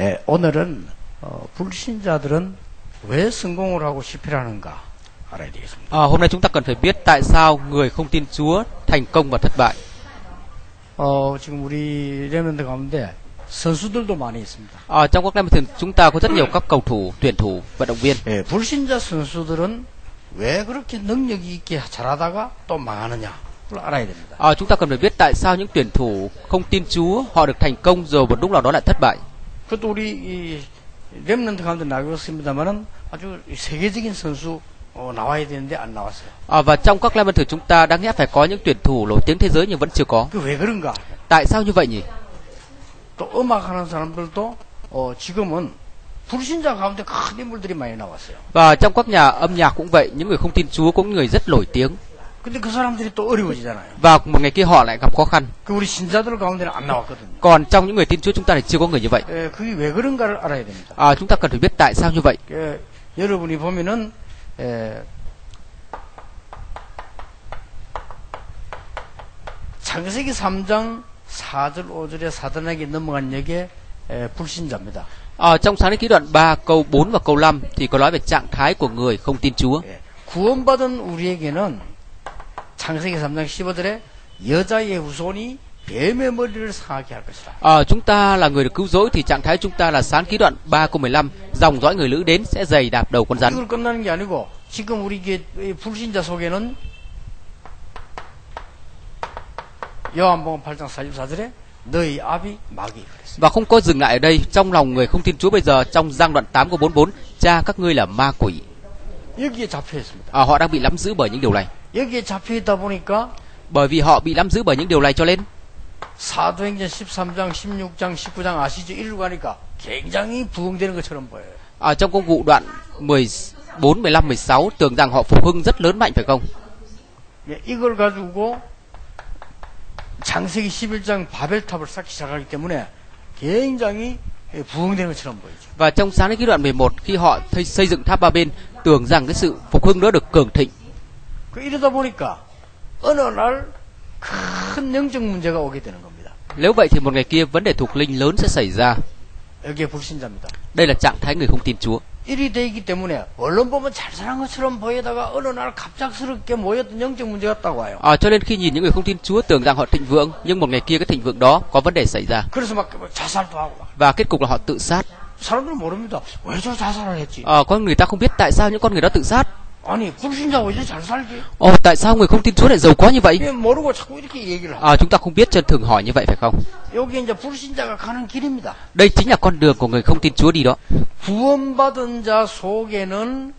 예, 오늘은 어, 불신자들은 왜 성공을 하고 실패를 하는가 알아야 되겠습니다. À, hôm nay chúng ta cần phải biết tại sao người không tin Chúa thành công và thất bại. 어, 지금 우리 레몬드 가운데 선수들도 많이 있습니다. À, trong các năm thường chúng ta có rất nhiều các cầu thủ, tuyển thủ, vận động viên. 예, 불신자 선수들은 왜 그렇게 능력이 있게 잘하다가 또 망하느냐 그걸 알아야 됩니다. À, chúng ta cần phải biết tại sao những tuyển thủ không tin Chúa họ được thành công rồi một lúc nào đó lại thất bại. 그것도 우리 이 렘넌트 가운데 나고 있습니다만은 아주 세계적인 선수 어, 나와야 되는데 안 나왔어요. À, và trong các năm thường chúng ta đáng lẽ phải có những tuyển thủ nổi tiếng thế giới nhưng vẫn chưa có. 그 왜 그런가? Tại sao như vậy nhỉ? 또 음악하는 사람들도 어, 지금은 불신자 가운데 큰 인물들이 많이 나왔어요. Và trong các nhà âm nhạc cũng vậy, những người không tin Chúa cũng người rất nổi tiếng. 근데 그 사람들이 또 어려워지잖아요. Và một ngày kia họ lại gặp khó khăn. 그 우리 신자들 가운데는 안 나왔거든요. Còn trong những người tin Chúa chúng ta thì chưa có người như vậy. 에, 그게 왜 그런가를 알아야 됩니다. À, chúng ta cần phải biết tại sao như vậy. 에, 여러분이 보면은 에, 창세기 3장 4절 5절에 사단에게 넘어간 역의 에, 불신자입니다. À, trong sáng thế ký đoạn 3 câu 4 và câu 5 thì có nói về trạng thái của người không tin Chúa. 예, 구원받은 우리에게는 창세기 3장 15절에 여자의 후손이 뱀의 머리를 상하게 할 것이다. À, chúng ta là người được cứu rỗi thì trạng thái chúng ta là sáng ký đoạn 3 câu 15 dòng dõi người lữ đến sẽ giày đạp đầu con rắn. 이걸 끝나는 게 아니고 지금 우리 게- 이 불신자 속에는 요한복음 8장 44절에 너희 아비 마귀 그랬어요. Và không có dừng lại ở đây trong lòng người không tin Chúa bây giờ trong giang đoạn 8 câu 44 cha các ngươi là ma quỷ. 여기에 잡혀 있습니다. À, họ đang bị lắm giữ bởi những điều này. 여기에 잡혀 있다 보니까 Bởi vì họ bị lắm giữ bởi những điều này cho nên 사도행전 13장, 16장, 19장 아시죠? 이리로 가니까 굉장히 부흥되는 것처럼 보여요. ở trong công vụ đoạn 14, 15, 16 tưởng rằng họ phục hưng rất lớn mạnh phải không? 예, 이걸 가지고 장세기 11장 바벨탑을 쌓기 시작하기 때문에 굉장히 예, 부흥되는 것처럼 보이죠. Và trong sáng đến cái đoạn 11 khi họ thay, xây dựng tháp ba bên tưởng rằng cái sự phục hưng đó được cường thịnh. 그 이러다 보니까 어느 날 큰 영적 문제가 오게 되는 겁니다. Nếu vậy thì một ngày kia vấn đề thuộc linh lớn sẽ xảy ra. 여기에 불신자입니다. Đây là trạng thái người không tin Chúa. 일이 되기 때문에 언론 보면 잘 사는 것처럼 보이다가 어느 날 갑작스럽게 모였던 영적 문제가 있다고 와요. À, cho nên khi nhìn những người không tin Chúa tưởng rằng họ thịnh vượng nhưng một ngày kia cái thịnh vượng đó có vấn đề xảy ra 그래서 막 자살도 하고 막 và kết cục là họ tự sát. 사람들은 모릅니다. 왜 저 자살을 했지? À, có người ta không biết tại sao những con người đó tự sát. 아니 불신자 왜 잘 살지? Ồ, tại sao người không tin Chúa lại giàu có như vậy? 왜 모르고 자꾸 이렇게 얘기를 하고 À, chúng ta không biết cho nên thường hỏi như vậy phải không? 여기 이제 불신자가 가는 길입니다. Đây chính là con đường của người không tin Chúa đi đó. 구원받은 자 속에는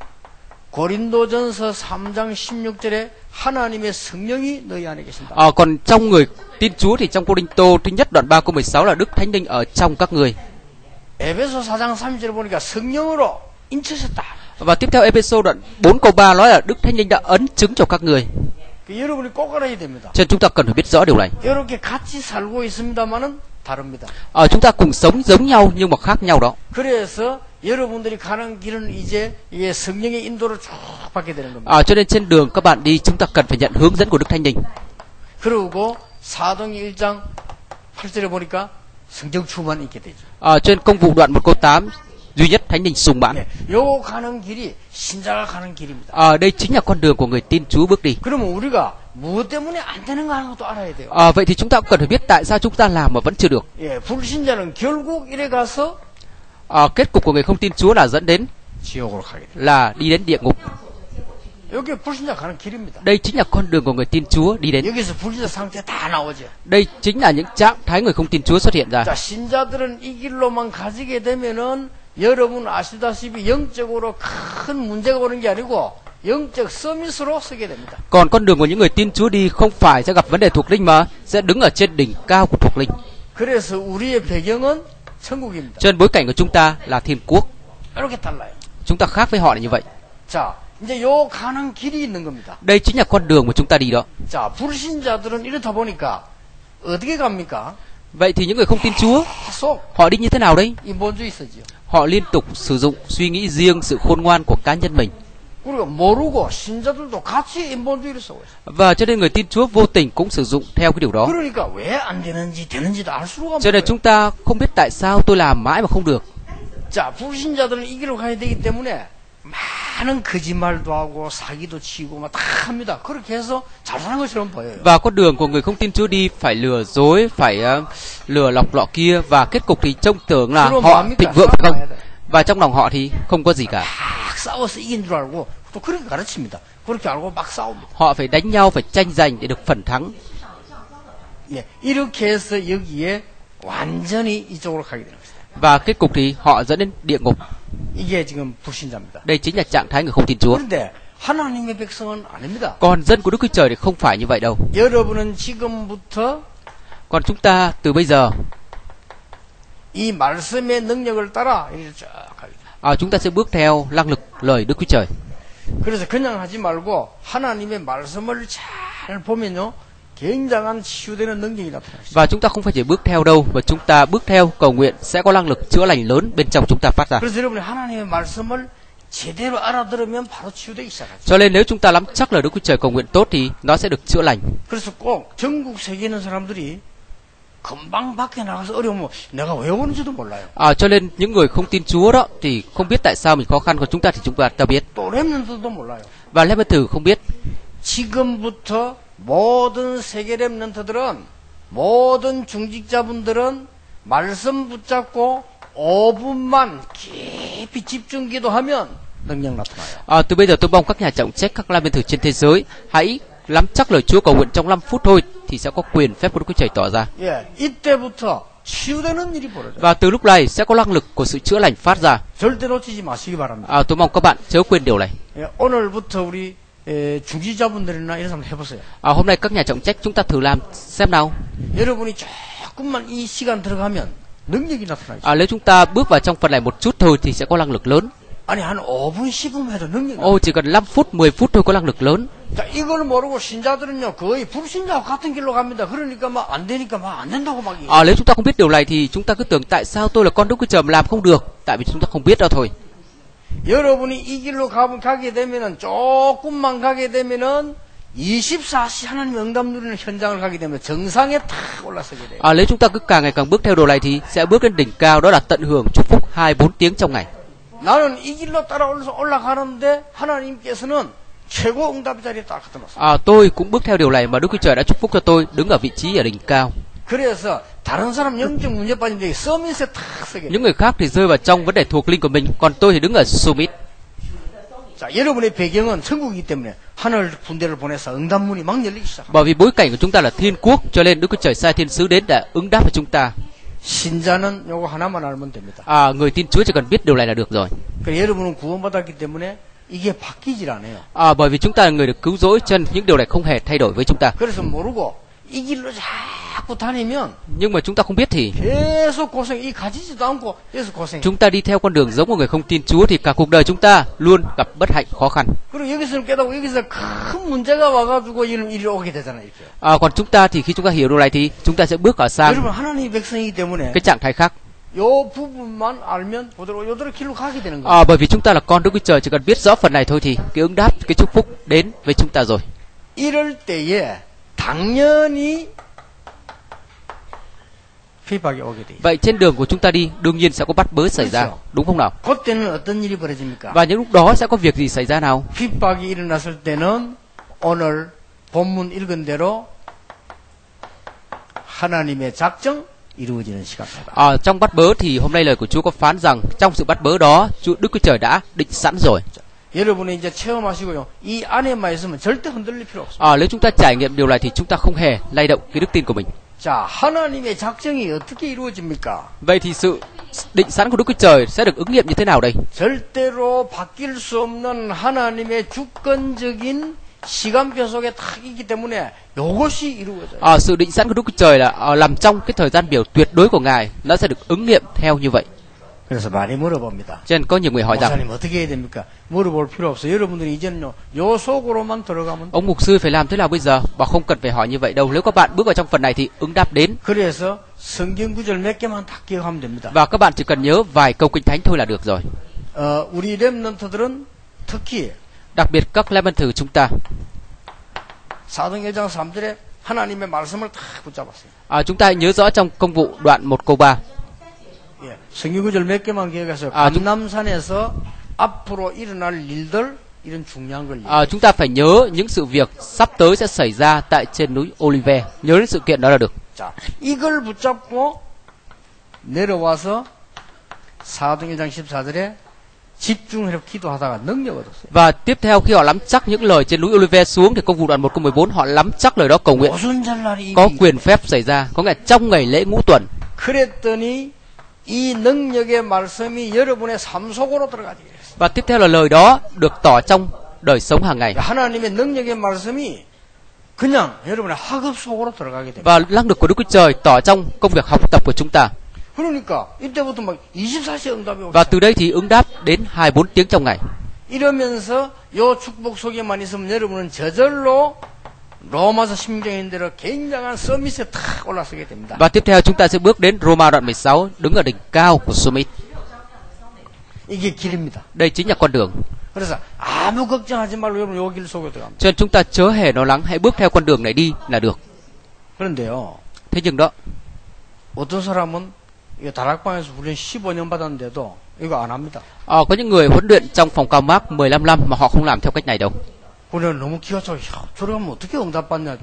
고린도전서 3장 16절에 하나님의 성령이 너희 안에 계신다. À, còn trong người tin Chúa thì trong Cô Đinh Tô thứ nhất đoạn 3 câu 16 là Đức Thánh Linh ở trong các người. 에베소 4장 30절에 보니까 성령으로 인치셨다. Và tiếp theo Ephesos đoạn 4 câu 3 nói là Đức Thánh Linh đã ấn chứng cho các người. Cho chúng ta cần phải biết rõ điều này. À, chúng ta cùng sống giống nhau nhưng mà khác nhau đó. À, cho nên trên đường các bạn đi chúng ta cần phải nhận hướng dẫn của Đức Thánh Linh. À, trên công vụ đoạn 1 câu 8 duy nhất thánh linh sùng mãn. à, đây chính là con đường của người tin chúa bước đi. à, vậy thì chúng ta cũng cần phải biết tại sao chúng ta làm mà vẫn chưa được. à, kết cục của người không tin chúa là dẫn đến là đi đến địa ngục. đây chính là con đường của người tin Chúa đi đến. Đây chính là những trạng thái người không tin Chúa xuất hiện ra. 자, 신자들은 이 길로만 가지게 되면은 여러분 아시다시피 영적으로 큰 문제가 오는 게 아니고 영적 서밋으로 서게 됩니다. Còn con đường của những người tin Chúa đi không phải sẽ gặp vấn đề thuộc linh mà sẽ đứng ở trên đỉnh cao của thuộc linh. 그래서 우리의 배경은 천국입니다. Cho nên bối cảnh của chúng ta là thiên quốc. 이렇게 달라요. Chúng ta khác với họ là như vậy. 자, 이제 요 가는 길이 있는 겁니다. Đây chính là con đường mà chúng ta đi đó. 자, 불신자들은 이렇다 보니까 어떻게 갑니까? Vậy thì những người không tin Chúa, 계속 họ đi như thế nào đấy? 인본주의 쓰지요. họ liên tục sử dụng suy nghĩ riêng sự khôn ngoan của cá nhân mình. Và cho nên người tin Chúa vô tình cũng sử dụng theo cái điều đó. Cho nên chúng ta không biết tại sao tôi làm mãi mà không được. 자, 불신자들은 이 길로 가야 되기 때문에 많은 거짓말도 하고 사기도 치고 막 다 합니다. 그렇게 해서 잘 사는 것처럼 보여요. Và con đường của người không tin Chúa đi phải lừa dối, phải ờ, lừa lọc lọ kia và kết cục thì trông tưởng là 그럼 họ 뭡니까? thịnh vượng phải không? 싸워야 돼. Và trong lòng họ thì không có gì cả. 막 싸워서 이긴 줄 알고 또 그렇게 가르칩니다. 그렇게 알고 막 싸웁니다. Họ phải đánh nhau, phải tranh giành để được phần thắng. 예, 이렇게 해서 여기에 완전히 이쪽으로 가게 되는 것이다. Và kết cục thì họ dẫn đến địa ngục. 이게 지금 불신자입니다. Đây chính là trạng thái người không tin Chúa. 그런데 하나님의 백성은 아닙니다. Còn dân của Đức Chúa Trời thì không phải như vậy đâu. 여러분은 지금부터 Còn chúng ta từ bây giờ 이 말씀의 능력을 따라 이렇게 쭉 가게 돼. à, chúng ta sẽ bước theo năng lực lời Đức Chúa Trời. 그래서 그냥 하지 말고 하나님의 말씀을 잘 보면요. 굉장한 치유되는 능력이 나타나요. Và chúng ta không phải chỉ bước theo đâu, mà chúng ta bước theo cầu nguyện sẽ có năng lực chữa lành lớn bên trong chúng ta phát ra. 그래서 여러분이 하나님의 말씀을 제대로 알아들으면 바로 치유되기 시작하죠. Cho nên nếu chúng ta nắm chắc lời Đức Chúa Trời cầu nguyện tốt thì nó sẽ được chữa lành. 그래서 꼭 전국 세계에 있는 사람들이 금방 밖에 나가서 어려우면 내가 왜 오는지도 몰라요. À, cho nên những người không tin Chúa đó thì không biết tại sao mình khó khăn, còn chúng ta thì chúng ta ta biết. 또 렘넌트도 몰라요. Và Lê Văn Tử không biết. 지금부터 모든 세계 렘넌트들은 모든 중직자분들은 말씀 붙잡고 5분만 깊이 집중 기도하면 능력 나타나요. À, từ bây giờ tôi mong các nhà trọng trách các la viên tử trên thế giới hãy nắm chắc lời Chúa cầu nguyện trong 5 phút thôi thì sẽ có quyền phép của Đức Chúa Trời tỏ ra. 예, 이때부터 치유되는 일이 벌어져요. Và từ lúc này sẽ có năng lực của sự chữa lành phát ra. 절대 놓치지 마시기 바랍니다. À, tôi mong các bạn chớ quên điều này. 예, 오늘부터 우리 에, 중지자분들이나 이런 사람 해보세요. À, hôm nay các nhà trọng trách chúng ta thử làm xem nào. 여러분이 조금만 이 시간 들어가면 능력이 나타나죠. À, nếu chúng ta bước vào trong phần này một chút thôi thì sẽ có năng lực lớn. 아니 한 5분 10분 해도 능력이 Ô, chỉ cần 5 phút, 10 phút thôi có năng lực lớn. 자, 이걸 모르고 신자들은요, 거의 불신자와 같은 길로 갑니다. 그러니까 막 안 되니까 막 안 된다고 막 얘기해요. À, nếu chúng ta không biết điều này thì chúng ta cứ tưởng tại sao tôi là con Đức Chúa Trời mà làm không được. Tại vì chúng ta không biết đâu thôi. 여러분이 이 길로 가, 가게 되면은, 조금만 가게 되면은, 24시 하나님 응답 누리는 현장을 가게 되면 정상에 탁 올라서게 돼요. À, nếu chúng ta cứ càng ngày càng bước theo điều này thì sẽ bước lên đỉnh cao đó là tận hưởng chúc phúc 2-4 tiếng trong ngày. 나는 이 길로 따라 올라가는데, 하나님께서는 최고 응답 자리에 딱 갖다. À, tôi cũng bước theo điều này mà Đức Chúa Trời đã chúc phúc cho tôi đứng ở vị trí ở đỉnh cao. Những người khác thì rơi vào trong vấn đề thuộc linh của mình, còn tôi thì đứng ở summit. Bởi vì bối cảnh của chúng ta là thiên quốc, cho nên Đức Chúa Trời sai thiên sứ đến để ứng đáp với chúng ta. À, người tin Chúa chỉ cần biết điều này là được rồi. À, bởi vì chúng ta là người được cứu rỗi, chân những điều này không hề thay đổi với chúng ta 그래서 모르고 이 길로 자꾸 다니면 Nhưng mà chúng ta không biết thì 계속 고생, 이 가지지도 않고 계속 고생. chúng ta đi theo con đường giống của người không tin Chúa thì cả cuộc đời chúng ta luôn gặp bất hạnh khó khăn. 그리고 여기서는 깨닫고 여기서 큰 문제가 와가지고 이런 일이 오게 되잖아요. 이렇게. À, còn chúng ta thì khi chúng ta hiểu điều này thì chúng ta sẽ bước ở sang 여러분 하나님의 백성이기 때문에 cái trạng thái khác. 요 부분만 알면 그대로 요대로 길로 가게 되는 거예요. À, bởi vì chúng ta là con Đức Chúa Trời chỉ cần biết rõ phần này thôi thì cái ứng đáp, cái chúc phúc đến với chúng ta rồi. 이럴 때에 당연히 핍박이 오게 돼요. Vậy trên đường của chúng ta đi đương nhiên sẽ có bắt bớ xảy ra, 그렇죠. đúng không nào? 그때는 어떤 일이 벌어집니까? Và những lúc đó sẽ có việc gì xảy ra nào? 핍박이 일어났을 때는 오늘 본문 읽은 대로 하나님의 작정 이루어지는 시간입니다. À, trong bắt bớ thì hôm nay lời của Chúa có phán rằng trong sự bắt bớ đó Chúa Đức Chúa Trời đã định sẵn rồi. 여러분이 이제 체험하시고요. 이 안에만 있으면 절대 흔들릴 필요 없어요. À, nếu chúng ta trải nghiệm điều này thì chúng ta không hề lay động cái đức tin của mình. Vậy thì sự định sẵn của Đức Chúa Trời sẽ được ứng nghiệm như thế nào đây? 절대로 바뀔 수 없는 하나님의 주권적인 시간표 속의 타이밍 때문에 이것이 이루어져요. 아, sự định sẵn của Đức Chúa Trời là à, làm trong cái thời gian biểu tuyệt đối của Ngài nó sẽ được ứng nghiệm theo như vậy. 그래서 많이 물어봅니다. Cho nên có nhiều người hỏi rằng 목사님 어떻게 해야 됩니까? 물어볼 필요 없어요. 여러분들이 이제는요, 요 속으로만 들어가면 ông mục sư phải làm thế nào bây giờ? Bảo không cần phải hỏi như vậy đâu. Nếu các bạn bước vào trong phần này thì ứng đáp đến 그래서 성경 구절 몇 개만 다 기억하면 됩니다. và các bạn chỉ cần nhớ vài câu kinh thánh thôi là được rồi. 어, 우리 렘넌트들은 특히 đặc biệt các Clementử chúng ta. 사도행전 3절에 하나님의 말씀을 다 붙잡았어요. À, chúng ta hãy nhớ rõ trong công vụ đoạn 1 câu 3. 예. 성경구절 몇 개만 기억해서 아, 좀- 감남산에서 앞으로 일어날 일들 이런 중요한 걸 À, chúng ta phải nhớ những sự việc sắp tới sẽ xảy ra tại trên núi Olive. Nhớ đến sự kiện đó là được. 자, 이걸 붙잡고 내려와서 사도행전 14절에 집중해서 기도하다가 능력 얻었어요. Và tiếp theo khi họ nắm chắc những lời trên núi Olive xuống thì công vụ đoạn 1 câu 14 họ nắm chắc lời đó cầu nguyện 무슨 잘날이 có quyền phép xảy ra có nghĩa là trong ngày lễ ngũ tuần 그랬더니 이 능력의 말씀이 여러분의 삶 속으로 들어가지 và tiếp theo là lời đó được tỏ trong đời sống hàng ngày 하나님의 능력의 말씀이 그냥 여러분의 학업 속으로 들어가게 됩니다. và năng lực của Đức Chúa Trời tỏ trong công việc học tập của chúng ta 그러니까 이때부터 막 24시간 응답이 오고 và từ đây thì ứng đáp đến 24 tiếng trong ngày 이러면서 요 축복 속에만 있으면 여러분은 저절로 và tiếp theo chúng ta sẽ bước đến Roma đoạn 16 đứng ở đỉnh cao của Summit 이게 길입니다. đây chính là con đường 그래서 아무 걱정하지 말고 여러분 요 길 속에 들어갑니다. cho nên chúng ta chớ hề lo lắng hãy bước theo con đường này đi là được 그런데요, thế nhưng đó 어떤 사람은 이 다락방에서 훈련 15년 받았는데도 이거 안 합니다. ờ, có những người huấn luyện trong phòng cao mác 15 năm mà họ không làm theo cách này đâu 훈련 너무 기가 차고, 야, 저래 하면 어떻게 응답받냐.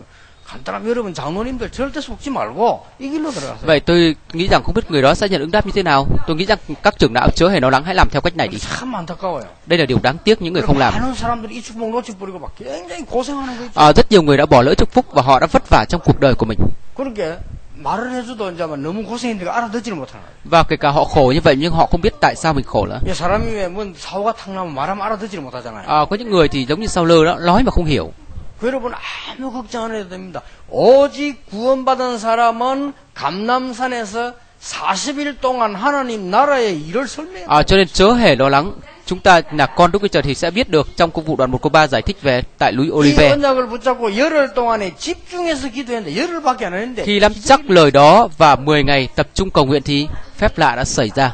간단하면 여러분 장로님들 절대 속지 말고 이 길로 들어가세요. Vậy tôi nghĩ rằng không biết người đó sẽ nhận ứng đáp như thế nào. Tôi nghĩ rằng các trưởng lão chớ hề lo lắng hãy làm theo cách này đi. 참 안타까워요. Đây là điều đáng tiếc những người không làm. 많은 사람들이 이 축복 놓쳐버리고 막 굉장히 고생하는 거 있죠. À, rất nhiều người đã bỏ lỡ chúc phúc và họ đã vất vả trong cuộc đời của mình. 그렇게 말을 해줘도 이제 막 너무 고생했는데 알아듣지를 못하는 거예요. Và kể cả họ khổ như vậy nhưng họ không biết tại sao mình khổ nữa. 이 사람이 왜뭐 사고가 탁 나면 말하면 알아듣지를 못하잖아요. À, có những người thì giống như sau lơ đó nói mà không hiểu. 그 여러분 아무 걱정 안 해도 됩니다. 오직 구원받은 사람은 감남산에서 40일 동안 하나님 나라의 일을 설명해요. À, cho nên chớ hề lo lắng. Chúng ta là con Đức Chúa Trời thì sẽ biết được trong công vụ đoạn 1 câu 3 giải thích về tại núi 이 Olive. 언약을 붙잡고 열흘 동안에 집중해서 기도했는데 열흘밖에 안 했는데 Khi nắm chắc lời đó và 10 ngày tập trung cầu nguyện thì phép lạ đã xảy ra.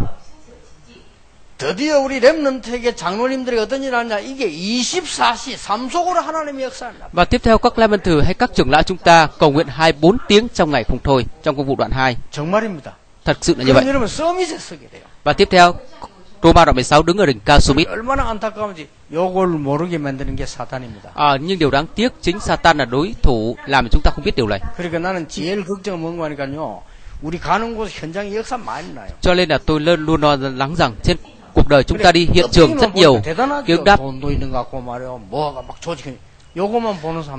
드디어 우리 렘넌트에게 장로님들이 어떤 일을 하냐 이게 24시 삶 속으로 하나님의 역사입니다. Và tiếp theo các Lemon thử hay các trưởng lão chúng ta cầu nguyện 24 tiếng trong ngày không thôi trong công vụ đoạn 2. 정말입니다. Thật sự là như 그럼 vậy. 여러분 서밋에 서게 돼요. Và tiếp theo Roma đoạn 16 đứng ở đỉnh cao Summit. À, nhưng điều đáng tiếc chính Satan là đối thủ làm chúng ta không biết điều này. Cho nên là tôi luôn luôn lắng rằng trên cuộc đời chúng ta đi hiện trường rất nhiều tiếng đáp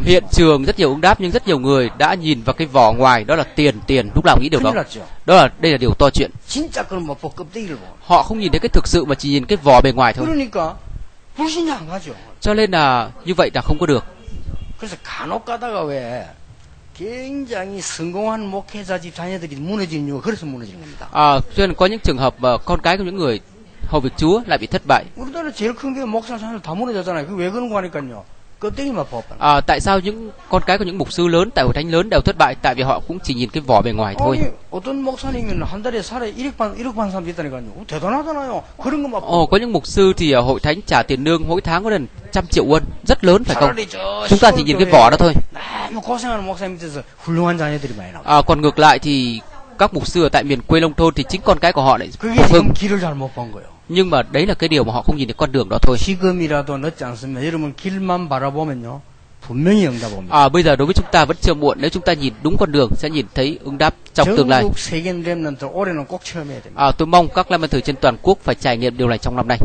hiện trường rất nhiều ứng đáp nhưng rất nhiều người đã nhìn vào cái vỏ ngoài đó là tiền tiền lúc nào nghĩ điều đó. Đó là đây là điều to chuyện. Họ không nhìn thấy cái thực sự mà chỉ nhìn cái vỏ bề ngoài thôi. Cho nên là như vậy là không có được. À, cho nên có những trường hợp mà con cái của những người hầu việc Chúa lại bị thất bại à, tại sao những con cái của những mục sư lớn tại hội thánh lớn đều thất bại? Tại vì họ cũng chỉ nhìn cái vỏ bề ngoài thôi. Ồ có những mục sư thì ở hội thánh trả tiền lương mỗi tháng có lần trăm triệu won. Rất lớn phải không? chúng ta chỉ nhìn cái vỏ đó thôi. à, còn ngược lại thì các mục sư ở tại miền quê nông thôn thì chính con cái của họ lại phục nhưng mà đấy là cái điều mà họ không nhìn thấy con đường đó thôi. À, bây giờ đối với chúng ta vẫn chưa muộn. Nếu chúng ta nhìn đúng con đường sẽ nhìn thấy ứng đáp trong tương lai. À, tôi mong các Lam thử trên toàn quốc phải trải nghiệm điều này trong năm nay.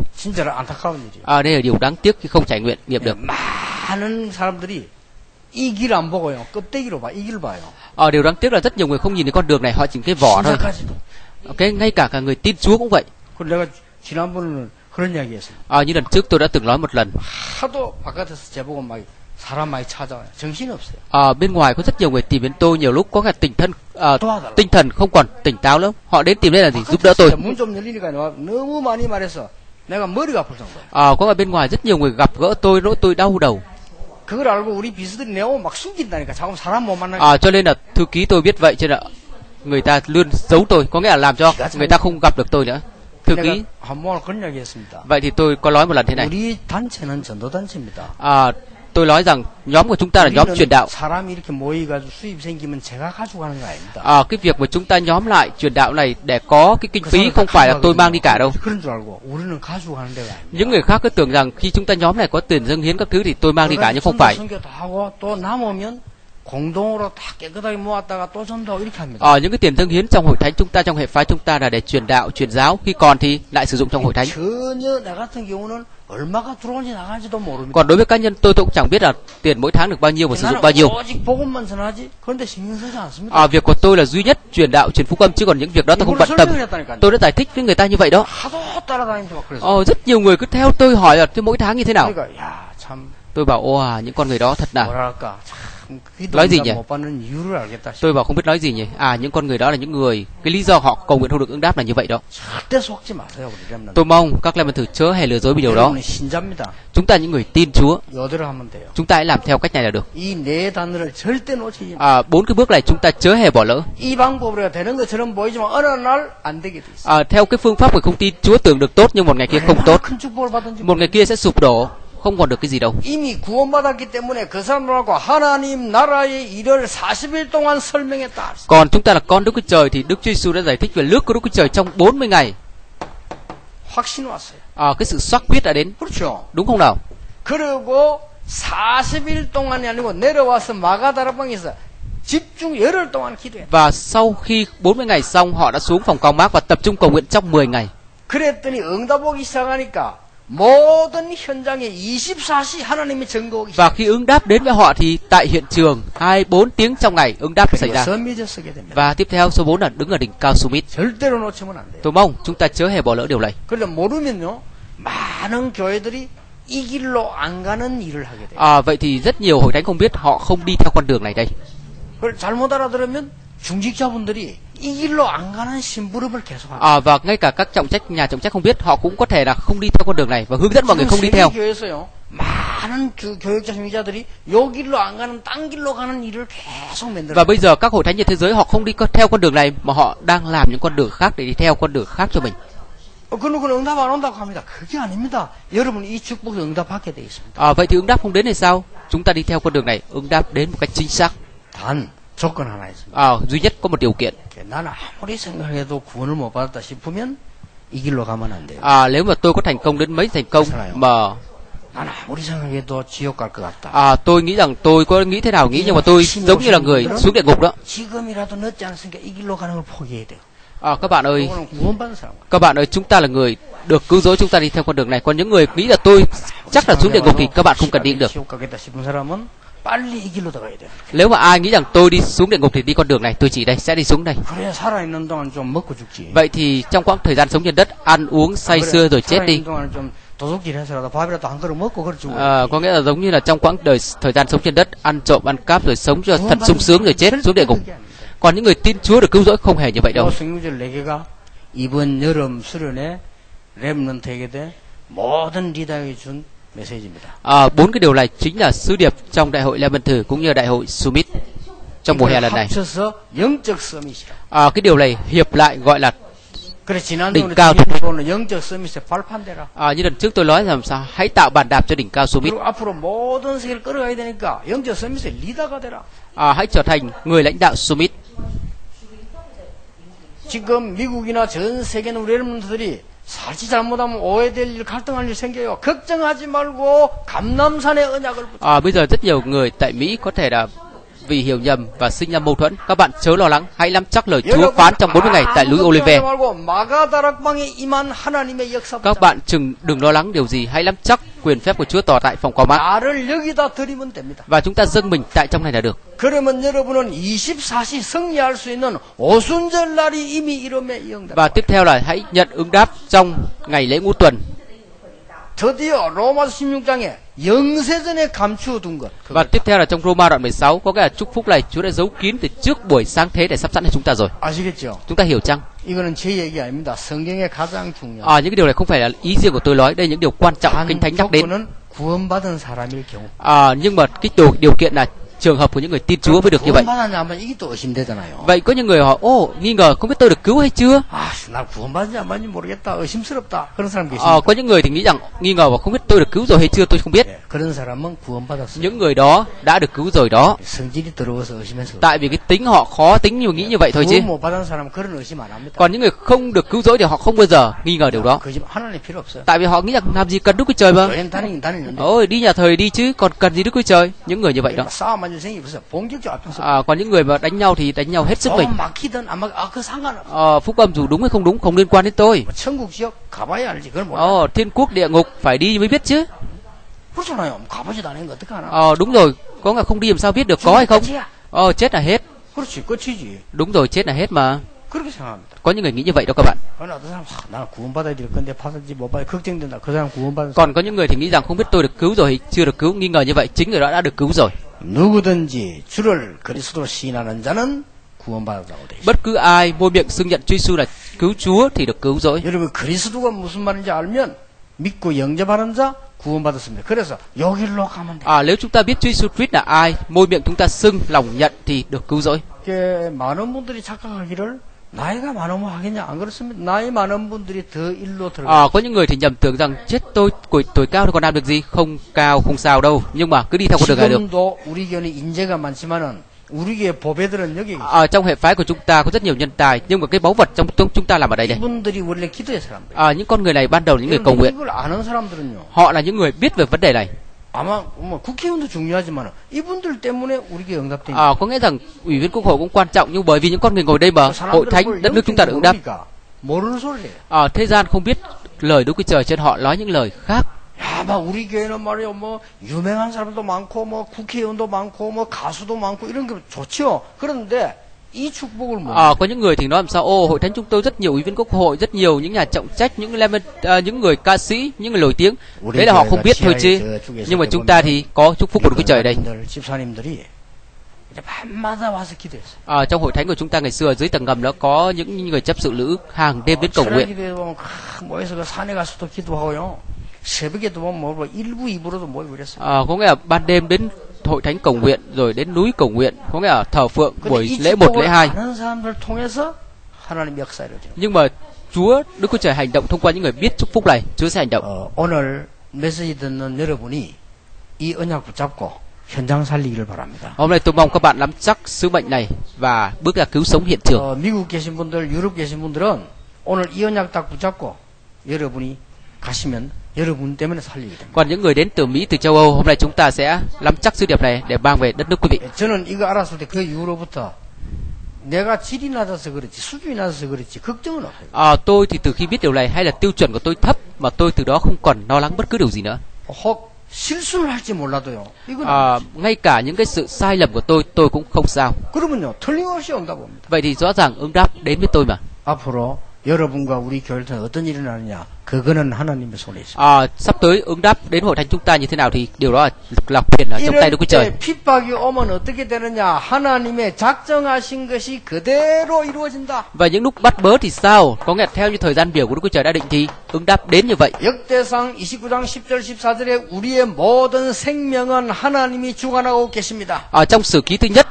À, đây là điều đáng tiếc khi không trải nghiệm nghiệm được. 이 이 길 안 보고요. 껍데기로 봐. 이 길 봐요. à, điều đáng tiếc là rất nhiều người không nhìn thấy con đường này họ chỉ cái vỏ thôi 신자까지도. ok ngay cả cả người tin Chúa cũng vậy 그리고 내가 지난번에는 그런 이야기 했어요. à, như lần trước tôi đã từng nói một lần 하도 바깥에서 제보고 막 사람 많이 찾아와요. 정신이 없어요. à, bên ngoài có rất nhiều người tìm đến tôi nhiều lúc có cả tinh thần à, 도와달라. tinh thần không còn tỉnh táo nữa họ đến tìm đến là gì giúp đỡ tôi 문좀 열리니까 요 너무 많이 말해서 내가 머리가 아플 정도예요. à, có ở bên ngoài rất nhiều người gặp gỡ tôi nỗi tôi đau đầu À, cho nên là thư ký tôi biết vậy cho nên là người ta luôn giấu tôi, có nghĩa là làm cho người ta không gặp được tôi nữa. Thư ký. Vậy thì tôi có nói một lần thế này. À, tôi nói rằng nhóm của chúng ta là nhóm truyền đạo. À, cái việc mà chúng ta nhóm lại truyền đạo này để có cái kinh phí không phải là tôi mang đi cả đâu. Những người khác cứ tưởng rằng khi chúng ta nhóm này có tiền dâng hiến các thứ thì tôi mang đi cả nhưng không phải. Ở à, những cái tiền dâng hiến trong hội thánh chúng ta trong hệ phái chúng ta là để truyền đạo, truyền giáo, khi còn thì lại sử dụng trong hội thánh. Còn đối với cá nhân tôi tôi cũng chẳng biết là tiền mỗi tháng được bao nhiêu và sử dụng bao nhiêu. À, việc của tôi là duy nhất truyền đạo, truyền phúc âm chứ còn những việc đó tôi không bận tâm. Tôi đã giải thích với người ta như vậy đó. Ờ, rất nhiều người cứ theo tôi hỏi là tôi mỗi tháng như thế nào. Tôi bảo ô à những con người đó thật là nói gì nhỉ? tôi bảo không biết nói gì nhỉ? À những con người đó là những người cái lý do họ cầu nguyện không được ứng đáp là như vậy đó. Tôi mong các lem thử chớ hề lừa dối vì điều đó. Chúng ta những người tin chúa. Chúng ta hãy làm theo cách này là được. À, bốn cái bước này chúng ta chớ hề bỏ lỡ. À, theo cái phương pháp người không tin chúa tưởng được tốt nhưng một ngày kia không tốt. Một ngày kia sẽ sụp đổ không còn được cái gì đâu 이미 구원받았기 때문에 그 사람들하고 하나님 나라의 일을 40일 동안 설명했다. còn chúng ta là con đức chúa trời thì đức chúa giêsu đã giải thích về nước của đức chúa trời trong 40 ngày 확신 왔어요. à, cái sự xác quyết đã đến 그렇죠. đúng không nào 그리고 40일 동안이 아니고 내려와서 마가다라방에서 집중 열흘 동안 기도했다. và sau khi 40 ngày xong họ đã xuống phòng cao mát và tập trung cầu nguyện trong 10 ngày 그랬더니 응답 오기 시작하니까 và khi ứng đáp đến với họ thì tại hiện trường 24 tiếng trong ngày ứng đáp xảy ra. Và tiếp theo số 4 là đứng ở đỉnh cao Summit. Tôi mong chúng ta chớ hề bỏ lỡ điều này. À, vậy thì rất nhiều hội thánh không biết họ không đi theo con đường này đây. À, và ngay cả các trọng trách nhà trọng trách không biết họ cũng có thể là không đi theo con đường này và hướng dẫn mọi người không đi theo. Và bây giờ các hội thánh trên thế giới họ không đi theo con đường này mà họ đang làm những con đường khác để đi theo con đường khác cho mình. À, vậy thì ứng đáp không đến thì sao? Chúng ta đi theo con đường này, ứng đáp đến một cách chính xác. 단 조건 하나 있습니다. à, duy nhất có một điều kiện 나는 아무리 생각해도 구원을 못 받았다 싶으면 이 길로 가면 안 돼요. à, nếu mà tôi có thành công đến mấy thành công mà 나는 아무리 생각해도 지옥 갈 것 같다. à, tôi nghĩ rằng tôi có nghĩ thế nào nghĩ nhưng mà tôi giống như là người xuống địa ngục đó 지금이라도 늦지 않았으니까 이 길로 가는 걸 포기해야 돼요. à, các bạn ơi 그거는 구원받은 사람. các bạn ơi chúng ta là người được cứu rỗi chúng ta đi theo con đường này còn những người nghĩ là tôi chắc là xuống địa ngục thì các bạn không cần đi được 지옥 가겠다 싶은 사람은 빨리 이 길로 들어가야 돼요. nếu mà ai nghĩ rằng tôi đi xuống địa ngục thì đi con đường này tôi chỉ đây sẽ đi xuống đây 그래야 살아있는 동안 좀 먹고 죽지. vậy thì trong quãng thời gian sống trên đất ăn uống say 그래, sưa rồi chết đi 살아있는 동안 좀 도둑질해서라도 밥이라도 한 그릇 먹고 그래 죽어. à, có nghĩa là giống như là trong quãng đời thời gian sống trên đất ăn trộm ăn cắp rồi sống cho thật sung sướng rồi chết xuống địa ngục còn những người tin Chúa được cứu rỗi không hề như vậy đâu 요 성경절 네 개가 이번 여름 수련회 렘넌트에게 대 모든 리더에게 준 메시지입니다. à, bốn cái điều này chính là sứ điệp trong đại hội Lemon Thử cũng như đại hội Summit trong mùa hè lần này 합쳐서 영적 서밋이라. à, cái điều này hiệp lại gọi là 그래 지난주 đỉnh 우리 cao 주님으로는 영적 서밋의 발판대라. à, như lần trước tôi nói làm sao hãy tạo bàn đạp cho đỉnh cao Summit 그리고 앞으로 모든 세계를 끌어가야 되니까 영적 서밋의 리더가 되라. à, hãy trở thành người lãnh đạo Summit 지금 미국이나 전 세계 있는 우리 여러분들이 살지 잘못하면 오해될 일, 갈등할 일 생겨요. 걱정하지 말고 감남산의 언약을 붙여. à, bây giờ rất nhiều người tại Mỹ có thể là vì hiểu nhầm và sinh ra mâu thuẫn các bạn chớ lo lắng hãy nắm chắc lời Chúa phán trong 40 ngày tại núi 아무것도 Olive 하지 말고 마가다락방에 임한 하나님의 역사 các bạn chừng đừng lo lắng điều gì hãy nắm chắc quyền phép của Chúa tỏ tại phòng qua mát 나를 여기다 드리면 됩니다. và chúng ta dâng mình tại trong này là được 그러면 여러분은 24시 승리할 수 있는 오순절 날이 이미 이름에 이응답. và tiếp theo là hãy nhận ứng đáp trong ngày lễ ngũ tuần 드디어 로마서 16장에 và tiếp theo là trong Roma đoạn 16 có cái là chúc phúc này Chúa đã giấu kín từ trước buổi sáng thế để sắp sẵn cho chúng ta rồi. Chúng ta hiểu chăng? À, những cái điều này không phải là ý riêng của tôi nói, đây là những điều quan trọng kinh thánh nhắc đến. À, nhưng mà cái điều, điều kiện là trường hợp của những người tin Chúa mới được như vậy. Vậy có những người họ ô nghi ngờ không biết tôi được cứu hay chưa? Ờ, có những người thì nghĩ rằng nghi ngờ và không biết tôi được cứu rồi hay chưa tôi không biết. Những người đó đã được cứu rồi đó. Tại vì cái tính họ khó tính như nghĩ như vậy thôi chứ. Còn những người không được cứu rỗi thì họ không bao giờ nghi ngờ điều đó. Tại vì họ nghĩ rằng làm gì cần Đức Chúa Trời mà. Ôi đi nhà thờ đi chứ còn cần gì Đức Chúa Trời. Những người như vậy đó à, còn những người mà đánh nhau thì đánh nhau hết sức mình. à, phúc âm dù đúng hay không đúng không liên quan đến tôi. ờ, thiên quốc địa ngục phải đi mới biết chứ. ờ, đúng rồi. Có người không đi làm sao biết được có hay không? ờ, chết là hết. đúng rồi chết là hết mà. 그렇게 생각합니다. Có những người nghĩ như vậy đó các bạn. 어느 어떤 사람, 아, 나는 구원받아야 될 건데 받을지 못 받아 걱정된다. 그 사람 구원받은 사람. Còn có những người thì nghĩ rằng không biết tôi được cứu rồi hay chưa được cứu, nghi ngờ như vậy, chính người đó đã được cứu rồi. 누구든지 주를 그리스도로 시인하는 자는 구원받았다고 돼 있어요. Bất cứ ai môi miệng xưng nhận Chúa Giêsu là cứu Chúa thì được cứu rồi. 여러분 그리스도가 무슨 말인지 알면 믿고 영접하는 자 구원받았습니다. 그래서 여기로 가면 돼. À, nếu chúng ta biết Chúa Giêsu Christ là ai, môi miệng chúng ta xưng lòng nhận thì được cứu rồi. 이게 많은 분들이 착각하기를 나이가 많으면 하겠냐 안 그렇습니다. 나이 많은 분들이 더 일로 들어가. À, có những người thì nhầm tưởng rằng chết tôi tuổi, tuổi cao thì còn làm được gì, không cao không sao đâu, nhưng mà cứ đi theo con đường này được. 지금도 우리 교회 인재가 많지만은 우리 교회 보배들은 여기 계세요. Ở trong hệ phái của chúng ta có rất nhiều nhân tài, nhưng mà cái báu vật trong chúng chúng ta làm ở đây này. 이분들이 원래 기도의 사람들. À, những con người này ban đầu là những người cầu nguyện, 이걸 아는 사람들은요. họ là những người biết về vấn đề này. 아마 뭐 국회의원도 중요하지만 이분들 때문에 우리 교회 응답된 À, có nghĩa rằng ủy viên quốc hội cũng quan trọng, nhưng bởi vì những con người ngồi đây mà hội thánh đất nước chúng ta được ứng đáp. Ở thế gian không biết lời Đức Chúa Trời nên họ nói những lời khác. 야, 막 우리 교회는 말이요, 뭐 유명한 사람도 많고, 뭐 국회의원도 많고, 뭐 가수도 많고 이런 게 좋죠. 그런데 이 축복을 뭐? Ờ, có những người thì nói làm sao ô hội thánh chúng tôi rất nhiều ủy viên quốc hội rất nhiều những nhà trọng trách những lemon, à, những người ca sĩ những người nổi tiếng đấy là họ không biết thôi chứ nhưng mà chúng ta thì có chúc phúc của Đức Chúa Trời ở đây 여러분들, 집사님들이 이제 밤마다 와서 기도했어요. Ờ, trong hội thánh của chúng ta ngày xưa ở dưới tầng ngầm đó có những người chấp sự nữ hàng đêm đến cầu 철학 nguyện 기도에 보면 크, 모여서 그 산에 가서도 기도하고요. 새벽에도 보면 뭐 1부, 2부로도 모이고 그랬어요. Ờ, có nghĩa là ban đêm đến hội thánh cầu nguyện rồi đến núi cầu nguyện có nghĩa là thờ phượng 근데 buổi 이 lễ một 축복을 lễ hai 아는 사람들 통해서 하나님 역사를 이루어져요. nhưng mà Chúa Đức Chúa Trời hành động thông qua những người biết chúc phúc này Chúa sẽ hành động 어, 오늘 메시지 듣는 여러분이 이 언약 붙잡고 현장 살리기를 바랍니다. hôm nay tôi mong các bạn nắm chắc sứ mệnh này và bước ra cứu sống hiện trường 어, 미국 계신 분들, 유럽 계신 분들은 오늘 이 언약 딱 붙잡고 여러분이 가시면 여러분 때문에 살리게 됩니다. Còn những người đến từ Mỹ, từ châu Âu, hôm nay chúng ta sẽ nắm chắc sứ điệp này để mang về đất nước quý vị. 저는 이거 알았을 때 그 이후로부터 내가 질이 낮아서 그렇지 수준이 낮아서 그렇지 걱정은 없어요. À, tôi thì từ khi biết điều này hay là tiêu chuẩn của tôi thấp mà tôi từ đó không còn lo lắng bất cứ điều gì nữa. 혹 실수를 할지 몰라도요. 이건 À, ngay cả những cái sự sai lầm của tôi, tôi cũng không sao. 그러면요 틀림없이 응답 옵니다. Vậy thì rõ ràng ứng đáp đến với tôi mà. 앞으로 여러분과 우리 통해 어떤 일이 나느냐 그거는 하나님의 손에 있습니다. À, sắp tới ứng đáp đến hội thánh chúng ta như thế nào thì điều đó là quyền ở trong tay Đức Chúa Trời. 때 핍박이 오면 어떻게 되느냐 하나님의 작정하신 것이 그대로 이루어진다. Và những lúc bắt bớ thì sao? Có là theo như thời gian biểu của Đức Chúa Trời đã định thì ứng đáp đến như vậy. 역대상 29장 10절 14절에 우리의 모든 생명은 하나님이 주관하고 계십니다. Ở trong sử ký thứ nhất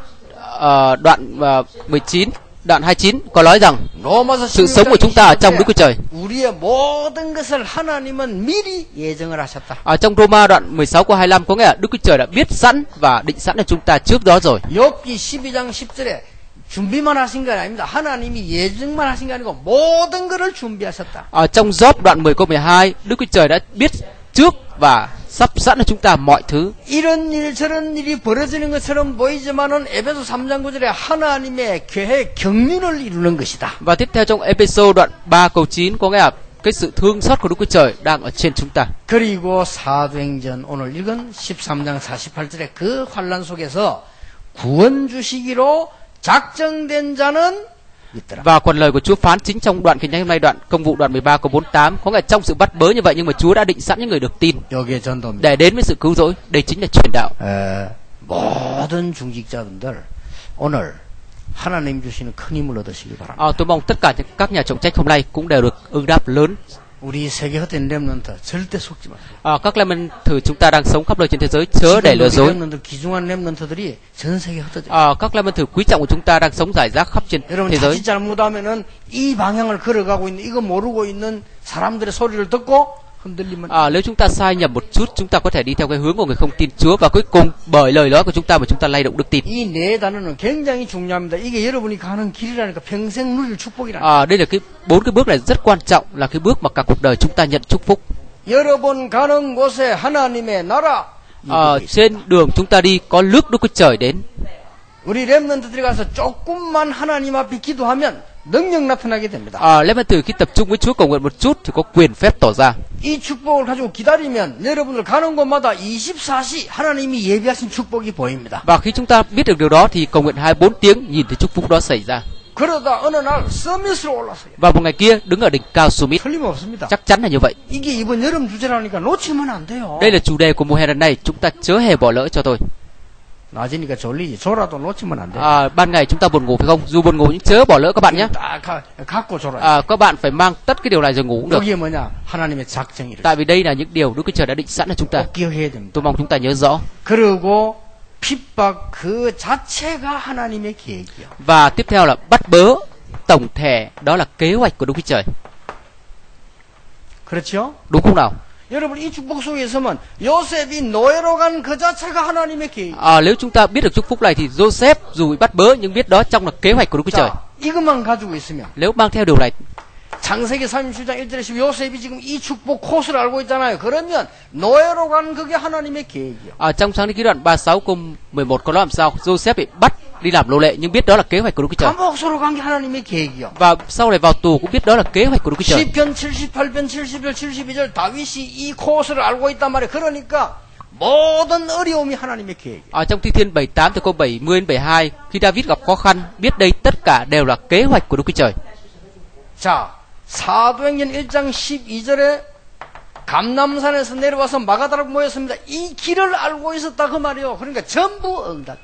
ờ, đoạn ờ, 19 đoạn 29 có nói rằng 로마서 sự sống của chúng ta ở trong Đức Chúa Trời. 우리의 모든 것을 하나님은 미리 예정을 하셨다. Ở trong Roma đoạn 16 câu 25 có nghĩa là Đức Chúa Trời đã biết sẵn và định sẵn cho chúng ta trước đó rồi. 욥기 12장 10절에 준비만 하신 건 아닙니다. 하나님이 예정만 하신 게 아니고 모든 것을 준비하셨다. Ở trong Job đoạn 10 câu 12 Đức Chúa Trời đã biết trước và sắp sẵn cho chúng ta mọi thứ. 이런 일 저런 일이 벌어지는 것처럼 보이지만은 에베소 3장 9절에 하나님의 계획 경륜을 이루는 것이다. Và tiếp theo trong Ephesos đoạn 3 câu 9 có nghĩa là cái sự thương xót của Đức Chúa Trời đang ở trên chúng ta. 그리고 사도행전 오늘 읽은 13장 48절에 그 환란 속에서 구원 주시기로 작정된 자는. Và còn lời của Chúa phán chính trong đoạn kinh thánh hôm nay đoạn công vụ đoạn 13 câu 48 có nghĩa là trong sự bắt bớ như vậy nhưng mà Chúa đã định sẵn những người được tin 여기에 전도입니다. để đến với sự cứu rỗi. Đây chính là truyền đạo. 에, 모든 중직자분들 오늘 하나님 주시는 큰 힘을 얻으시기 바랍니다. À, tôi mong tất cả những- các nhà trọng trách hôm nay cũng đều được ứng đáp lớn 우리 세계 헛된 렘넌트 절대 속지 마세요. À, các thử chúng ta đang sống khắp nơi trên thế giới chớ để lừa dối. 렘넌트 귀중한 렘넌트들이 전 세계 흩어져. À, các thử quý trọng của chúng ta đang sống rải rác khắp trên 여러분 thế giới. 자칫 잘못하면은 이 방향을 걸어가고 있는 이거 모르고 있는 사람들의 소리를 듣고 À, nếu chúng ta sai nhầm một chút, chúng ta có thể đi theo cái hướng của người không tin Chúa và cuối cùng bởi lời nói của chúng ta mà chúng ta lay động đức tin. 이 네 단어는 굉장히 중요합니다. 이게 여러분이 가는 길이라니까 평생 누릴 축복이라니까. À, đây là cái bốn cái bước này rất quan trọng là cái bước mà cả cuộc đời chúng ta nhận chúc phúc. 여러분 가는 곳에 하나님의 나라 À, trên đường chúng ta đi có nước Đức Chúa Trời đến. 우리 렘넌트들이 가서 조금만 하나님 앞에 기도하면 능력 나타나게 됩니다. À, lẽ thử khi tập trung với Chúa cầu nguyện một chút thì có quyền phép tỏ ra. 이 축복을 가지고 기다리면 여러분들 가는 곳마다 24시 하나님이 예비하신 축복이 보입니다. Và khi chúng ta biết được điều đó thì cầu nguyện 24 tiếng nhìn thấy chúc phúc đó xảy ra. 그러다 어느 날 서밋으로 올랐어요. Và một ngày kia đứng ở đỉnh cao Summit. 틀림없습니다. Chắc chắn là như vậy. 이게 이번 여름 주제라니까 놓치면 안 돼요. Đây là chủ đề của mùa hè lần này, chúng ta chớ hề bỏ lỡ cho tôi. 낮이니까 졸리지. 졸아도 놓치면 안 돼. À, ban ngày chúng ta buồn ngủ phải không? Dù buồn ngủ nhưng chớ bỏ lỡ các bạn nhé. 딱 가- 갖고 졸아요. À, các bạn phải mang tất cái điều này rồi ngủ cũng được. 여기에 뭐냐? 하나님의 작정이를 Tại vì đây là những điều Đức Chúa Trời đã định sẵn cho chúng ta. 꼭 기억해야 됩니다. Tôi mong chúng ta nhớ rõ. 그리고 핍박 그 자체가 하나님의 계획이요. Và tiếp theo là bắt bớ tổng thể đó là kế hoạch của Đức Chúa Trời. 그렇죠? Đúng không nào? 여러분 이 축복 속에 있으면 요셉이 노예로 간 그 자체가 하나님의 계획. À, nếu chúng ta biết được chúc phúc này thì Joseph dù bị bắt bớ nhưng biết đó trong là kế hoạch của Đức Chúa Trời. 자, 이것만 가지고 있으면 Nếu mang theo điều này 창세기 37장 1절에 보면 요셉이 지금 이 축복 코스를 알고 있잖아요. 그러면 노예로 간 그게 하나님의 계획이요. ở trong sáng thế ký đoạn 36 câu 11 có nói làm sao Joseph bị bắt đi làm nô lệ nhưng biết đó là kế hoạch của Đức Chúa Trời. 감옥소로 간 게 하나님의 계획이요. Và sau này vào tù cũng biết đó là kế hoạch của Đức Chúa Trời. 10편 78편 70절 72절 다윗이 이 코스를 알고 있단 말이에요. 그러니까 모든 어려움이 하나님의 계획이에요. Ở trong Thi Thiên 78 từ câu 70 đến 72 khi David gặp khó khăn biết đây tất cả đều là kế hoạch của Đức Chúa Trời. 자, 사도행전 1장 12절에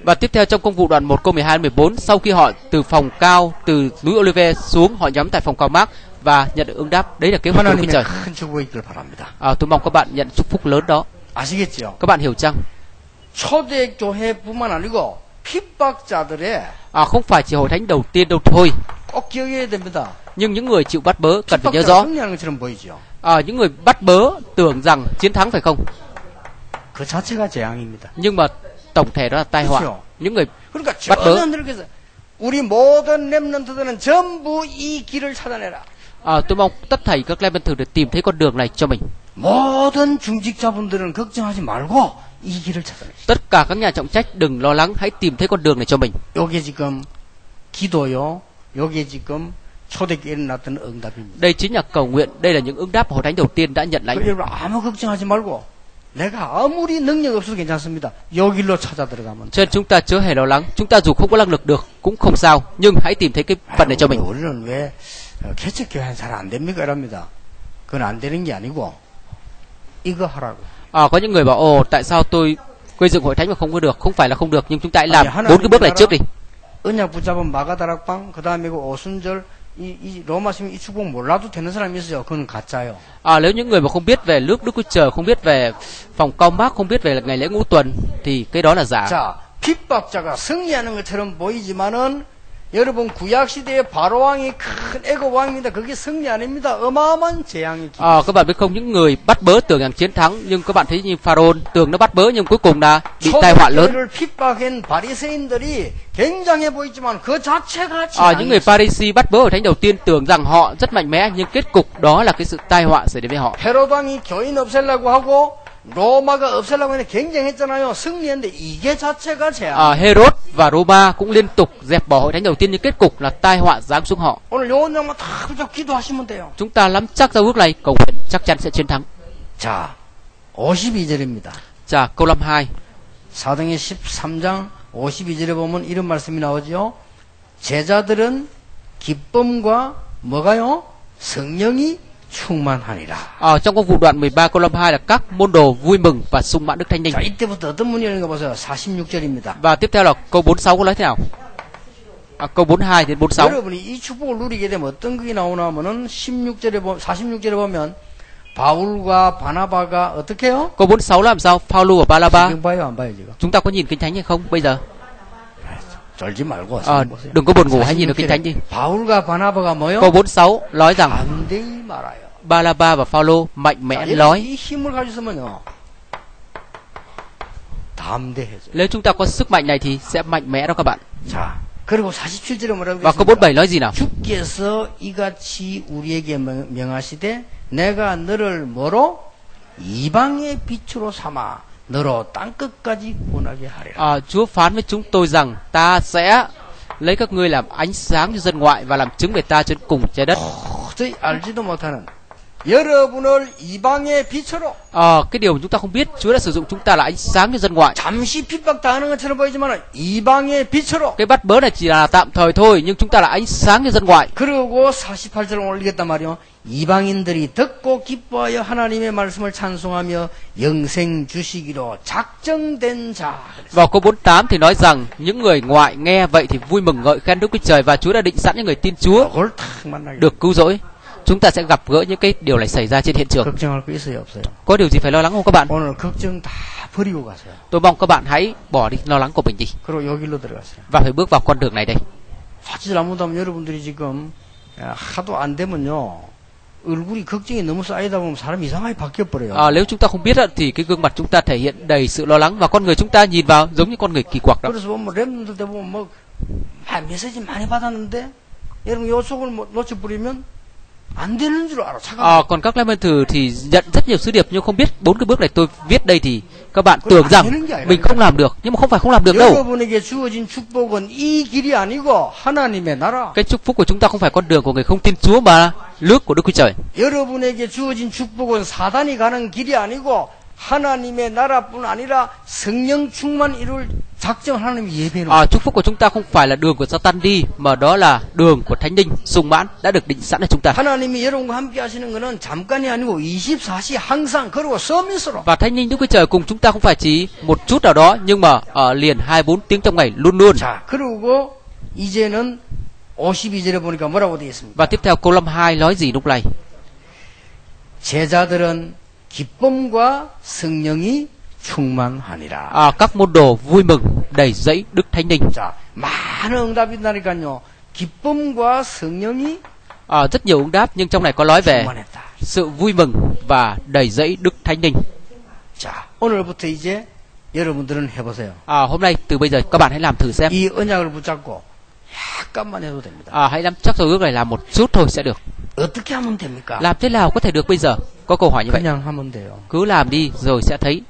Và tiếp theo trong công vụ đoạn 1 câu 12 đến 14 sau khi họ từ phòng cao từ núi Olive xuống họ nhóm tại phòng cao Mark và nhận được ứng đáp đấy là kế hoạch của Đức Chúa 하나님의 Trời. 큰 축복이 있길 바랍니다. À, tôi mong các bạn nhận chúc phúc lớn đó. 아시겠죠? Các bạn hiểu chăng? 초대교회뿐만 아니고 핍박자들의 À, không phải chỉ hội thánh đầu tiên đâu thôi, 꼭 기억해야 됩니다. nhưng những người chịu bắt bớ cần phải nhớ 핍박자 rõ. 승리하는 것처럼 보이죠. À, những người bắt bớ tưởng rằng chiến thắng phải không? 그 자체가 재앙입니다. Nhưng mà tổng thể đó là tai họa. 그렇죠. Những người 그러니까 bắt bớ. 전혀 늙어서 우리 모든 렘넌트들은 전부 이 길을 찾아내라. à, tôi mong tất thảy các lem thử được tìm thấy con đường này cho mình. 모든 중직자분들은 걱정하지 말고 이 길을 찾아내라. Tất cả các nhà trọng trách đừng lo lắng, hãy tìm thấy con đường này cho mình. 요게 지금 기도요. 요게 지금 đây chính là cầu nguyện, đây là những ứng đáp hội thánh đầu tiên đã nhận lãnh. Cho nên chúng ta chưa hề lo lắng, chúng ta dù không có năng lực được cũng không sao, nhưng hãy tìm thấy cái phần này cho mình. À, có những người bảo ồ tại sao tôi gây dựng hội thánh mà không có được? Không phải là không được nhưng chúng ta hãy làm bốn cái bước này trước đi. 그그 이, 이 로마 시민 이 축복 몰라도 되는 사람이 있어요. 그건 가짜요. À, nếu những người mà không biết về nước Đức Chúa Trời, không biết về phòng cao mác, không biết về ngày lễ ngũ tuần thì cái đó là giả. 자, 핍박자가 승리하는 것처럼 보이지만은 여러분 구약 시대의 바로 왕이 큰 애고 왕입니다. 그게 승리 아닙니다. 어마어마한 재앙이 기. À, các bạn biết không những người bắt bớ tưởng rằng chiến thắng nhưng các bạn thấy như Pharaoh tưởng nó bắt bớ nhưng cuối cùng là bị tai họa lớn. 초대교회를 핍박한 바리새인들이 굉장해 보이지만 그 자체가 À, những người 재앙이 Pharisee bắt bớ hội thánh đầu tiên tưởng rằng họ rất mạnh mẽ nhưng kết cục đó là cái sự tai họa xảy đến với họ. 헤로당이 교인 없애려고 하고 로마가 없애려고 했는데 경쟁했잖아요. 승리했는데 이게 자체가 재앙. À, Herod và Roma cũng liên tục dẹp bỏ hội thánh đầu tiên nhưng kết cục là tai họa giáng xuống họ. 오늘 요 원장만 다 붙잡고 기도하시면 돼요. Chúng ta nắm chắc giao ước này cầu nguyện chắc chắn sẽ chiến thắng. 자, 52절입니다. Chà, câu 52. 사도행전 13장 52절에 보면 이런 말씀이 나오죠. 제자들은 기쁨과 뭐가요? 성령이. Ở trong công vụ đoạn 13 câu 52 là các môn đồ vui mừng và sung mãn Đức Thánh Linh. 자, 이때부터 어떤 문이 열리는가 보세요. 46절입니다. Và tiếp theo là câu 46 có nói thế nào? À, câu 42 đến 46. 여러분이 이 축복을 누리게 되면 어떤 그게 나오나 하면은 16절에 보 46절에 보면 바울과 바나바가 어떻게 해요? Câu 46 làm sao? Phaolô và Ba-la-ba. 지금 봐요, 안 봐요, 지금? Chúng ta có nhìn kinh thánh hay không bây giờ? Chở 말고 à, đừng có buồn ngủ hay gì nữa cái tránh đi. Câu 46 nói rằng Balaba và Phaolô mạnh mẽ nói. Nếu chúng ta có sức mạnh này thì sẽ mạnh mẽ đó các bạn. Và câu 47 nói gì nào? 주께서 이같이 우리에게 명하시되 내가 너를 뭐로 이방의 빛으로 삼아 À, Chúa phán với chúng tôi rằng ta sẽ lấy các ngươi làm ánh sáng cho dân ngoại và làm chứng về ta trên cùng trái đất. À, cái điều mà chúng ta không biết, Chúa đã sử dụng chúng ta là ánh sáng cho dân ngoại. Cái bắt bớ này chỉ là tạm thời thôi, nhưng chúng ta là ánh sáng cho dân ngoại. 그리고 48절을 올리겠단 말이요. 이방인들이 듣고 기뻐하여 하나님의 말씀을 찬송하며 영생 주시기로 작정된 자. Vào câu 48 thì nói rằng những người ngoại nghe vậy thì vui mừng ngợi khen Đức Chúa Trời và Chúa đã định sẵn những người tin Chúa 그걸 탁 만나게. được cứu rỗi. Chúng ta sẽ gặp gỡ những cái điều này xảy ra trên hiện trường. 걱정할 거 있어요, 없어요? Có điều gì phải lo lắng không các bạn? 오늘 걱정 다 버리고 가세요. Tôi mong các bạn hãy bỏ đi lo lắng của mình đi 그리고 요 길로 들어가세요. và phải bước vào con đường này đây. 사실 잘못하면 여러분들이 지금 야, 하도 안 되면요. À, nếu chúng ta không biết thì cái gương mặt chúng ta thể hiện đầy sự lo lắng và con người chúng ta nhìn vào giống như con người kỳ quặc đó. À, còn các lemon thử thì nhận rất nhiều sứ điệp nhưng không biết bốn cái bước này tôi viết đây thì các bạn tưởng rằng mình không làm được, nhưng mà không phải không làm được đâu. Cái chúc phúc của chúng ta không phải con đường của người không tin Chúa mà nước của Đức Chúa Trời. 여러분에게 주어진 축복은 사단이 가는 길이 아니고 하나님의 나라뿐 아니라 성령 충만 이룰 작정 하나님이 예배는 À, chúc phúc của chúng ta không phải là đường của Satan đi mà đó là đường của Thánh Linh sung mãn đã được định sẵn cho chúng ta. 하나님이 여러분과 함께 하시는 것은 잠깐이 아니고 24시 항상 그리고 서밋으로 Và Thánh Linh Đức Chúa Trời cùng chúng ta không phải chỉ một chút nào đó nhưng mà ở liền 24 tiếng trong ngày luôn luôn. 자 그리고 이제는 52절에 보니까 뭐라고 되어 있습니까? Và tiếp theo câu 52 nói gì lúc này? 제자들은 기쁨과 성령이 충만하니라. À, các môn đồ vui mừng đầy dẫy Đức Thánh Linh. 자, 많은 응답이 있다니까요. 기쁨과 성령이 À, rất nhiều ứng đáp nhưng trong này có nói về 충만했다. sự vui mừng và đầy dẫy Đức Thánh Linh. 자, 오늘부터 이제 여러분들은 해보세요. À, hôm nay từ bây giờ các bạn hãy làm thử xem. 이 언약을 붙잡고 약간만 해도 됩니다. À, hãy nắm chắc rồi ước này làm một chút thôi sẽ được. Làm thế nào có thể được bây giờ? Có câu hỏi như vậy. Cứ làm đi rồi sẽ thấy.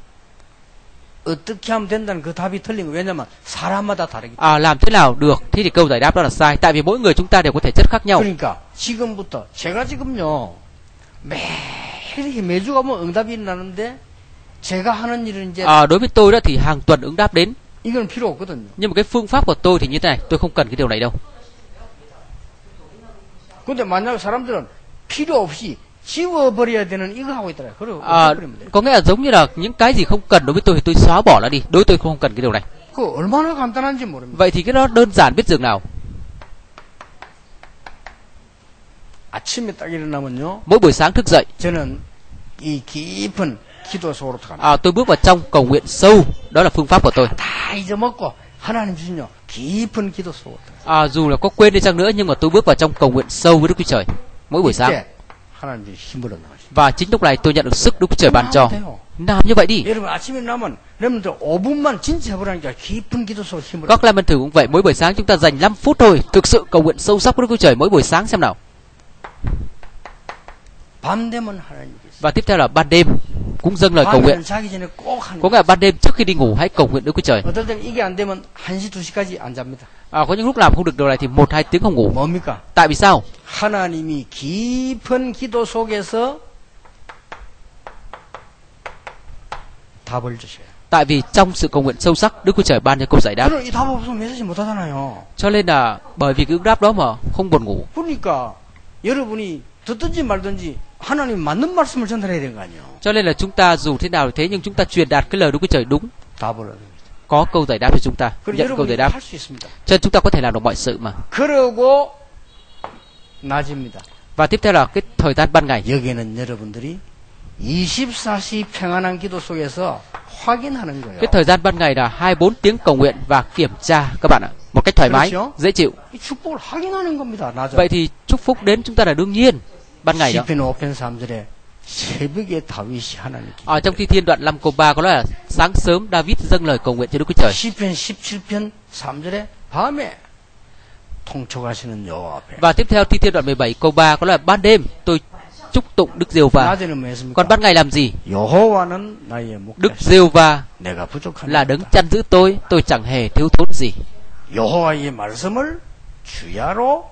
À, làm thế nào được? Thế thì câu giải đáp đó là sai. Tại vì mỗi người chúng ta đều có thể chất khác nhau. À, đối với tôi đó thì hàng tuần ứng đáp đến. Nhưng mà cái phương pháp của tôi thì như thế này, tôi không cần cái điều này đâu. 근데 만약 사람들은 필요 없이 지워버려야 되는 이거 하고 있더라고요. 그리고 À, 없애버리면 돼요. có nghĩa là giống như là những cái gì không cần đối với tôi thì tôi xóa bỏ nó đi. Đối với tôi không cần cái điều này. 그 얼마나 간단한지 모릅니다. Vậy thì cái đó đơn giản biết dường nào. 아침에 딱 일어나면요. Mỗi buổi sáng thức dậy, 저는 이 깊은 기도 속으로 들어갑니다. à, tôi bước vào trong cầu nguyện sâu. Đó là phương pháp của tôi. 다 잊어먹고 À, dù là có quên đi chăng nữa nhưng mà tôi bước vào trong cầu nguyện sâu với Đức Chúa Trời mỗi buổi sáng. Và chính lúc này tôi nhận được sức Đức Chúa Trời ban cho. Làm như vậy đi. Các Lemon thử cũng vậy, mỗi buổi sáng chúng ta dành 5 phút thôi, thực sự cầu nguyện sâu sắc với Đức Chúa Trời mỗi buổi sáng xem nào. Và tiếp theo là ban đêm cũng dâng lời cầu nguyện. 밤에는 자기 전에 꼭 하는 Có nghĩa là ban đêm trước khi đi ngủ hãy cầu nguyện Đức Chúa Trời. 어떨 때는 이게 안 되면 1시, 2시까지 안 잡니다. À, có những lúc làm không được điều này thì một hai tiếng không ngủ. 뭡니까? Tại vì sao? 하나님이 깊은 기도 속에서 답을 주셔요. Tại vì trong sự cầu nguyện sâu sắc Đức Chúa Trời ban cho câu giải đáp. 저는 이 답 없으면 메시지 못 하잖아요. Cho nên là bởi vì cái ứng đáp đó mà không buồn ngủ. 그러니까 여러분이 듣든지 말든지 하나님 맞는 말씀을 전달해야 되는 거 아니에요. Cho nên là chúng ta dù thế nào thế nhưng chúng ta truyền đạt cái lời Đức Chúa Trời đúng, 답을 얻습니다. có câu giải đáp cho chúng ta, 그리고 nhận câu 여러분이 giải đáp. 할 수 있습니다. Cho nên chúng ta có thể làm được mọi sự mà. 그러고 낮입니다. Và tiếp theo là cái thời gian ban ngày. 여기는 여러분들이 24시 평안한 기도 속에서 확인하는 거예요. Cái thời gian ban ngày là 24 tiếng cầu nguyện và kiểm tra các bạn ạ. Một cách thoải mái, 그렇죠. dễ chịu. 이 축복을 확인하는 겁니다. 낮에. Vậy thì chúc phúc đến chúng ta là đương nhiên ban ngày đó. 시편 5편 3절에 새벽에 다윗이 하나님께 Ở trong thi thiên đoạn 5 câu 3 có nói là sáng sớm David dâng lời cầu nguyện cho Đức Chúa Trời. 시편 17편 3절에 밤에 통촉하시는 여호와 앞에 Và tiếp theo thi thiên đoạn 17 câu 3 có nói là ban đêm tôi chúc tụng Đức Giêsu va. 낮에는 뭐 했습니까? Còn ban ngày làm gì? 여호와는 나의 Đức 목자 Giêsu va 내가 부족한 là đấng chăn giữ tôi, tôi chẳng hề thiếu thốn gì. 여호와의 말씀을 주야로 묵상하는 자라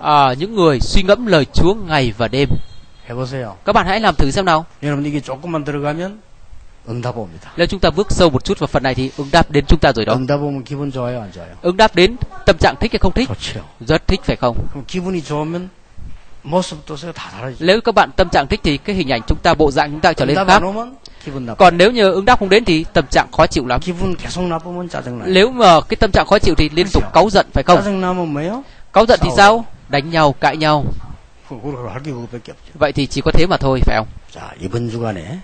À, những người suy ngẫm lời Chúa ngày và đêm. 해보세요 Các bạn hãy làm thử xem nào. 여러분 이게 조금만 들어가면 응답 옵니다 Nếu chúng ta bước sâu một chút vào phần này thì ứng đáp đến chúng ta rồi đó. 응답 오면 기분 좋아요 안 좋아요? Ứng đáp đến tâm trạng thích hay không thích? 좋죠 Rất thích phải không? 그럼 기분이 좋으면 모습 도서가 다 달라지죠 Nếu các bạn tâm trạng thích thì cái hình ảnh chúng ta, bộ dạng chúng ta trở lên 응답 khác. 안 오면 기분 나빠 Còn nếu như ứng đáp không đến thì tâm trạng khó chịu lắm. 기분 계속 나쁘면 짜증나요 Nếu mà cái tâm trạng khó chịu thì liên tục cáu giận phải không? 짜증나면 뭐예요? Cáu giận thì Sao? sao? Đánh nhau, cãi nhau. 그걸 할게 그거밖에 없죠 Vậy thì chỉ có thế mà thôi phải không? 자, 이번 주간에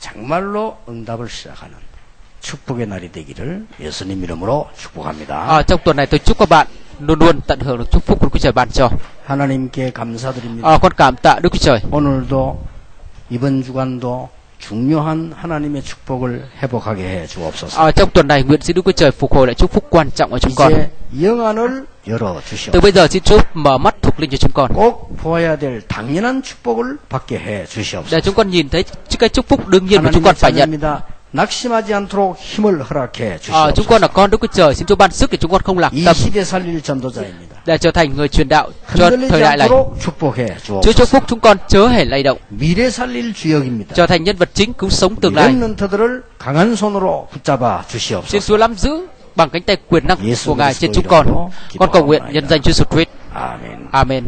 정말로 응답을 시작하는 축복의 날이 되기를 예수님 이름으로 축복합니다. À, trong tuần này tôi chúc các bạn luôn luôn tận hưởng được chúc phúc của Đức Chúa Trời ban cho. 하나님께 감사드립니다. À, con cảm tạ Đức Chúa Trời. 오늘도 이번 주간도 중요한 하나님의 축복을 회복하게 해 주옵소서. À, trong tuần này nguyện xin Đức Chúa Trời phục hồi lại chúc phúc quan trọng ở chúng con. 이제 영안을 열어 Từ 주시옵소서. bây giờ xin Chúa mở mắt thuộc linh cho chúng con. 꼭 보아야 될 당연한 축복을 받게 해 주시옵소서. Để chúng con nhìn thấy cái chúc phúc đương nhiên mà chúng 하나님의 con phải nhận. 자녀입니다. 낙심하지 않도록 힘을 허락해 À, chúng 주시옵소서. con là con Đức Chúa Trời, xin Chúa ban sức để chúng con không lạc 이 tâm 시대 살릴 전도자입니다. để trở thành người truyền đạo cho 흔들리지 thời đại này. 않도록 축복해 Chúa 주옵소서. chúc phúc chúng con chớ hề lay động, 미래 살릴 주역입니다. trở thành nhân vật chính cứu sống tương lai. 렘넌트들을 강한 손으로 붙잡아 Xin 주시옵소서. Chúa nắm giữ bằng cánh tay quyền năng của Ngài trên chúng con. Con cầu nguyện nhân danh Chúa Jesus Christ. Amen.